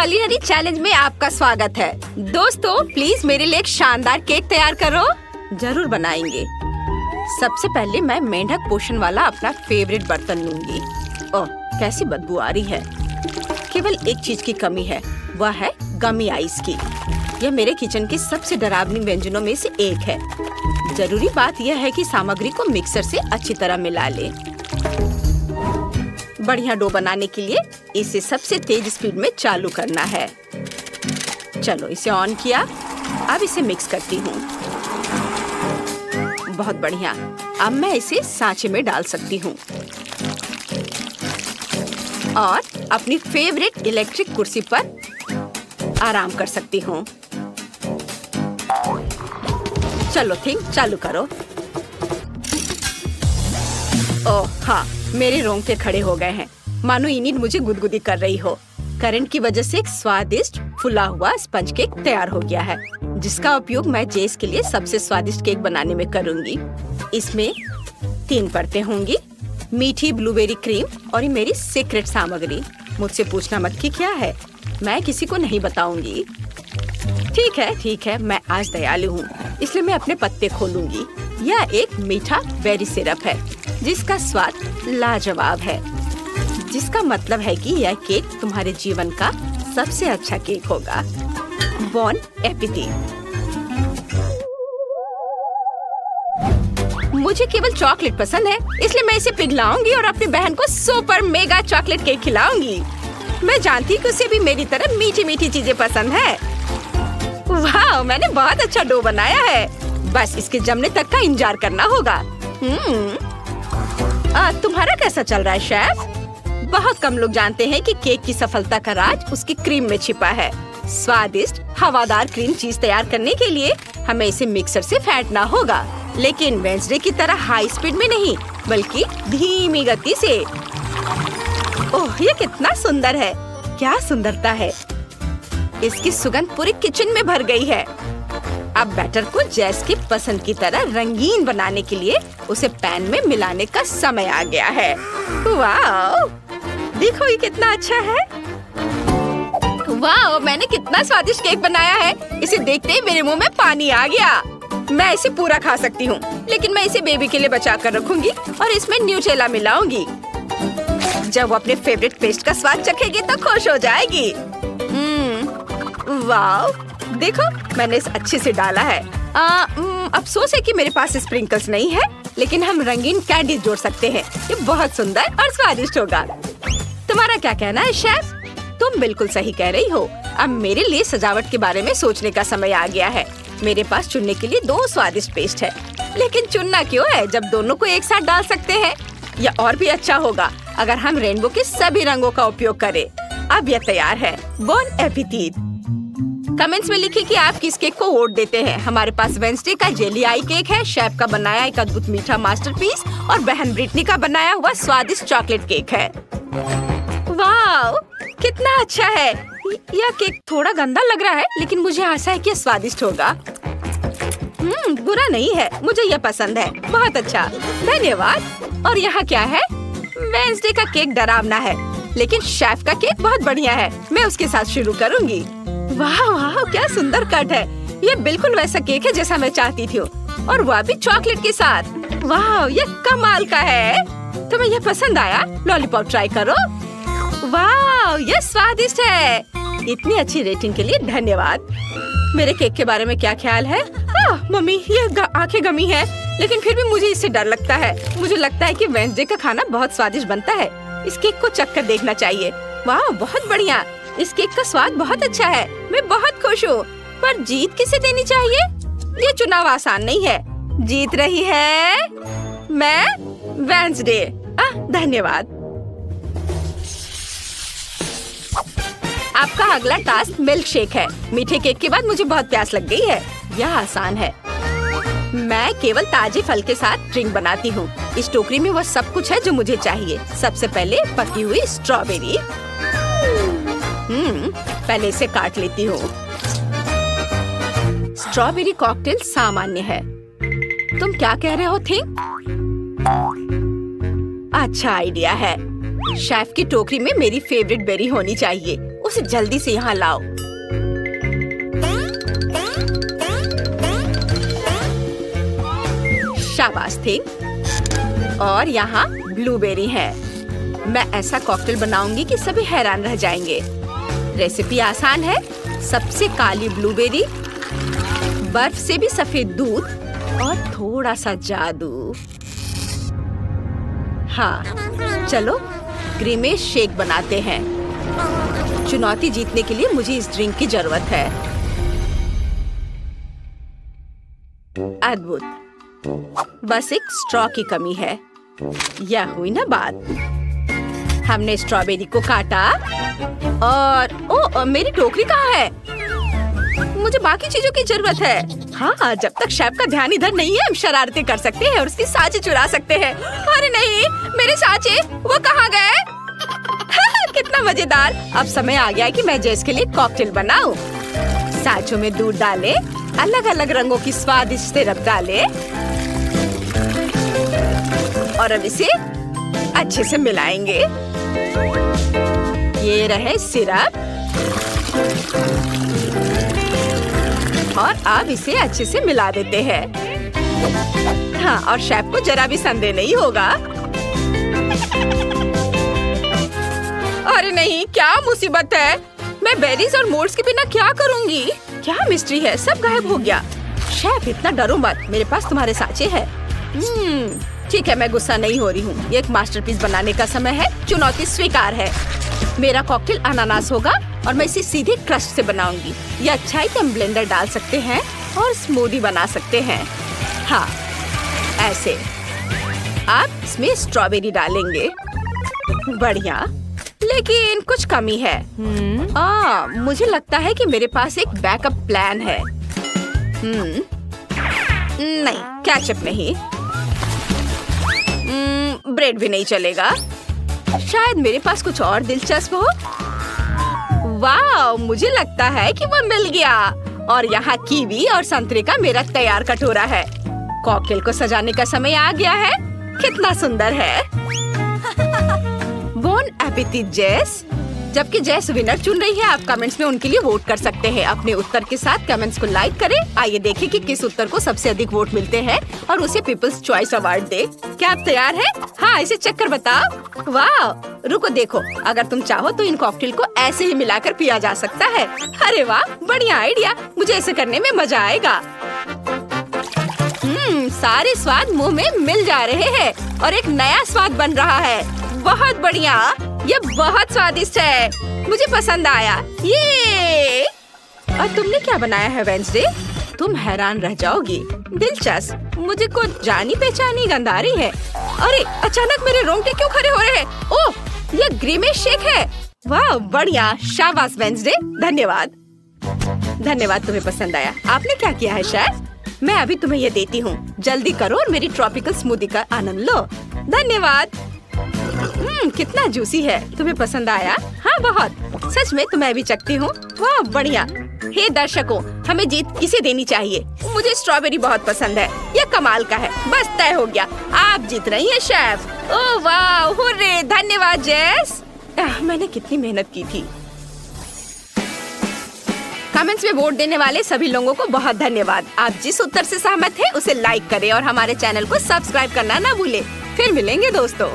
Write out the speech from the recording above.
Culinary challenge में आपका स्वागत है। दोस्तों प्लीज़ मेरे लिए एक शानदार केक तैयार करो। ज़रूर बनाएँगे। सबसे पहले मैं मेंढक पोषण वाला अपना फेवरेट बर्तन लूँगी। ओह, कैसी बदबू आ रही है। केवल एक चीज़ की कमी है, वह है गमी आइस की। यह मेरे किचन के सबसे डरावनी व्यंजनों में से एक है। ज़रूरी बात यह है कि सामग्री को मिक्सर से अच्छी तरह मिला ले। बढ़िया डो बनाने के लिए इसे सबसे तेज स्पीड में चालू करना है। चलो, इसे ऑन किया। अब इसे मिक्स करती हूँ। बहुत बढ़िया। अब मैं इसे सांचे में डाल सकती हूँ। और अपनी फेवरेट इलेक्ट्रिक कुर्सी पर आराम कर सकती हूँ। चलो थिंक चालू करो। ओह हाँ मेरे रोंगटे खड़े हो गए हैं। मानो यूनिट मुझे गुदगुदी कर रही हो। करंट की वजह से एक स्वादिष्ट फुला हुआ स्पंज केक तैयार हो गया है, जिसका उपयोग मैं जेस के लिए सबसे स्वादिष्ट केक बनाने में करूँगी। इसमें तीन परतें होंगी, मीठी ब्लूबेरी क्रीम और ये मेरी सीक्रेट सामग्री। मुझसे पूछना मत कि क्या है? मैं किसी को नहीं बताऊँगी। ठीक है ठीक है, मैं आज दयालु हूँ। इसलिए मैं अपने पत्ते खोलूँगी। यह एक मीठा बेरी सिरप है, जिसका स्वाद लाजवाब है। जिसका मतलब है कि यह केक तुम्हारे जीवन का सबसे अच्छा केक होगा। बॉन एपिटी। मुझे केवल चॉकलेट पसंद है इसलिए मैं इसे पिघलाऊँगी और अपनी बहन को सुपर मेगा चॉकलेट केक खिलाऊँगी। मैं जानती कि उसे भी मेरी तरह मीठी मीठी चीज़ें पसंद है। वाह मैंने बहुत अच्छा डो बनाया है। बस इसके जमने तक का इंतज़ार करना होगा। हम्म। आ, तुम्हारा कैसा चल रहा है शेफ? बहुत कम लोग जानते हैं कि केक की सफलता का राज उसकी क्रीम में छिपा है। स्वादिष्ट, हवादार क्रीम चीज़ तैयार करने के लिए हमें इसे मिक्सर से फेंटना होगा। लेकिन वेंसडे की तरह हाई स्पीड में नहीं, बल्कि धीमी गति से। ओह, ये कितना सुंदर है। क्या सुंदरता है। इसकी सुगंध पूरे किचन में भर गई है। अब बैटर को जैस की पसंद की तरह रंगीन बनाने के लिए उसे पैन में मिलाने का समय आ गया है। वाह देखो ये कितना अच्छा है। वाह मैंने कितना स्वादिष्ट केक बनाया है। इसे देखते ही मेरे मुँह में पानी आ गया। मैं इसे पूरा खा सकती हूँ लेकिन मैं इसे बेबी के लिए बचा कर रखूँगी और इसमें न्यूटेला मिलाऊँगी। जब वो अपने फेवरेट पेस्ट का स्वाद चखेगी तो खुश हो जाएगी। वाह देखो मैंने इस अच्छे से डाला है। आ, अफसोस है कि मेरे पास स्प्रिंकल्स नहीं है लेकिन हम रंगीन कैंडी जोड़ सकते हैं। ये बहुत सुंदर और स्वादिष्ट होगा। तुम्हारा क्या कहना है, शेफ? तुम बिल्कुल सही कह रही हो। अब मेरे लिए सजावट के बारे में सोचने का समय आ गया है। मेरे पास चुनने के लिए दो स्वादिष्ट पेस्ट है। लेकिन चुनना क्यों है, जब दोनों को एक साथ डाल सकते हैं? या और भी अच्छा होगा, अगर हम रेनबो के सभी रंगों का उपयोग करें। अब यह तैयार है। बोन एपिटीट कमेंट्स में लिखिए कि आप किस केक को वोट देते हैं। हमारे पास वेंसडे का जेली आई केक है, शेफ का बनाया एक अद्भुत मीठा मास्टरपीस और बहन ब्रिटनी का बनाया हुआ स्वादिष्ट चॉकलेट केक है। वाह! कितना अच्छा है। यह केक थोड़ा गंदा लग रहा है, लेकिन मुझे आशा है कि स्वादिष्ट होगा। हम्म बुरा नहीं है, मुझे यह पसंद है। बहुत अच्छा। धन्यवाद। और यहाँ क्या है? वेंसडे का केक डरावना है, लेकिन शेफ का केक बहुत बढ़िया है। मैं उसके साथ शुरू करूँगी। वाह वाह, क्या सुंदर कट है। ये बिल्कुल वैसा केक है जैसा मैं चाहती थी। और वह भी चॉकलेट के साथ। वाह ये कमाल का है। तुम्हें यह पसंद आया? लॉलीपॉप ट्राई करो। वाह ये स्वादिष्ट है। इतनी अच्छी रेटिंग के लिए धन्यवाद। मेरे केक के बारे में क्या ख्याल है? आ, मम्मी ये आँखें गमी है लेकिन फिर भी मुझे इससे डर लगता है। मुझे लगता है कि वेंसडे का खाना बहुत स्वादिष्ट बनता है। इस केक को चक्कर देखना चाहिए। वाह बहुत बढ़िया। इस केक का स्वाद बहुत अच्छा है। मैं बहुत खुश हूँ। पर जीत किसे देनी चाहिए? ये चुनाव आसान नहीं है। जीत रही है मैं वेंसडे धन्यवाद। आपका अगला टास्क मिल्क शेक है। मीठे केक के बाद मुझे बहुत प्यास लग गई है। यह आसान है। मैं केवल ताजे फल के साथ ड्रिंक बनाती हूँ। इस टोकरी में वह सब कुछ है जो मुझे चाहिए। सबसे पहले पकी हुई स्ट्रॉबेरी हम्म पहले इसे काट लेती हूँ। स्ट्रॉबेरी कॉकटेल सामान्य है। तुम क्या कह रहे हो, थिंक? अच्छा आइडिया है। शेफ की टोकरी में मेरी फेवरेट बेरी होनी चाहिए। उसे जल्दी से यहाँ लाओ। शाबाश थे। और यहाँ ब्लूबेरी है। मैं ऐसा कॉकटेल बनाऊँगी कि सभी हैरान रह जाएँगे। रेसिपी आसान है। सबसे काली ब्लूबेरी, बर्फ़ से भी सफ़ेद दूध और थोड़ा सा जादू। हाँ चलो क्रीमेश शेक बनाते हैं। चुनौती जीतने के लिए मुझे इस ड्रिंक की ज़रूरत है। अद्भुत। बस एक स्ट्रॉ की कमी है। यह हुई ना बात। हमने स्ट्रॉबेरी को काटा और ओ मेरी टोकरी कहाँ है? मुझे बाकी चीज़ों की ज़रूरत है। हाँ जब तक शेफ का ध्यान इधर नहीं है, हम शरारतें कर सकते हैं और उसकी साचे चुरा सकते हैं। अरे नहीं, मेरे साचे वो कहाँ गए? कितना मज़ेदार। अब समय आ गया है कि मैं जेस के लिए कॉकटेल बनाऊँ। साचों में दूध डाले अलग अलग रंगों की स्वादिष्ट सिरप डाले। और अब इसे अच्छे से मिलाएँगे। ये रहे सिरप और अब इसे अच्छे से मिला देते हैं। हाँ और शेफ को जरा भी संदेह नहीं होगा। अरे नहीं क्या मुसीबत है? मैं बेरीज और मोल्ड्स के बिना क्या करूँगी? क्या मिस्ट्री है? सब गायब हो गया। शेफ इतना डरो मत। मेरे पास तुम्हारे साचे है। हम्म, ठीक है मैं गुस्सा नहीं हो रही हूँ। एक मास्टरपीस बनाने का समय है। चुनौती स्वीकार है। मेरा कॉकटेल अनानास होगा और मैं इसे सीधे क्रश से बनाऊँगी। ये अच्छा है कि हम ब्लेंडर डाल सकते हैं और स्मूदी बना सकते हैं। हाँ ऐसे। आप इसमें स्ट्रॉबेरी डालेंगे। बढ़िया। लेकिन कुछ कमी है। हम्म, आ, मुझे लगता है कि मेरे पास एक बैकअप प्लान है। हम्म, नहीं कैचअप नहीं। हम्म, ब्रेड भी नहीं चलेगा। शायद मेरे पास कुछ और दिलचस्प हो। वाह मुझे लगता है कि वो मिल गया। और यहाँ कीवी और संतरे का मेरा तैयार कटोरा है। कॉकटेल को सजाने का समय आ गया है। कितना सुंदर है। एपिथिट जेस? जबकि जैस विनर चुन रही है, आप कमेंट्स में उनके लिए वोट कर सकते हैं। अपने उत्तर के साथ कमेंट्स को लाइक करें। आइए देखें कि किस उत्तर को सबसे अधिक वोट मिलते हैं और उसे पीपल्स चॉइस अवार्ड दे। क्या आप तैयार हैं? हाँ इसे चेक कर बताओ। वाह रुको देखो। अगर तुम चाहो तो इन कॉकटेल को ऐसे ही मिलाकर पिया जा सकता है। अरे वाह, बढ़िया आइडिया मुझे ऐसे करने में मज़ा आएगा। हम्म सारे स्वाद मुँह में मिल जा रहे हैं और एक नया स्वाद बन रहा है। बहुत बढ़िया। ये बहुत स्वादिष्ट है। मुझे पसंद आया। ये! और तुमने क्या बनाया है वेंसडे तुम हैरान रह जाओगी। दिलचस्प। मुझे कुछ जानी पहचानी रही है। अरे, अचानक मेरे रोंगटे क्यों खड़े हो रहे हैं? ओह, ये ग्रीमेश शेक है। वाह, बढ़िया। शाबाश वेंसडे धन्यवाद। धन्यवाद, तुम्हें पसंद आया। आपने क्या किया है, शायद? मैं अभी तुम्हें ये देती हूँ। जल्दी करो और मेरी ट्रॉपिकल स्मूदी का आनंद लो। धन्यवाद। हम्म कितना जूसी है। तुम्हें पसंद आया? हाँ बहुत। सच में तो मैं भी चखती हूँ। वाह, बढ़िया। हे दर्शकों, हमें जीत किसे देनी चाहिए? मुझे स्ट्रॉबेरी बहुत पसंद है, यह कमाल का है। बस तय हो गया। आप जीत रही हैं शेफ ओ वाह धन्यवाद जैस मैंने कितनी मेहनत की थी। कमेंट्स में वोट देने वाले सभी लोगों को बहुत धन्यवाद। आप जिस उत्तर से सहमत हैं, उसे लाइक करें और हमारे चैनल को सब्सक्राइब करना ना भूलें। फिर मिलेंगे, दोस्तों।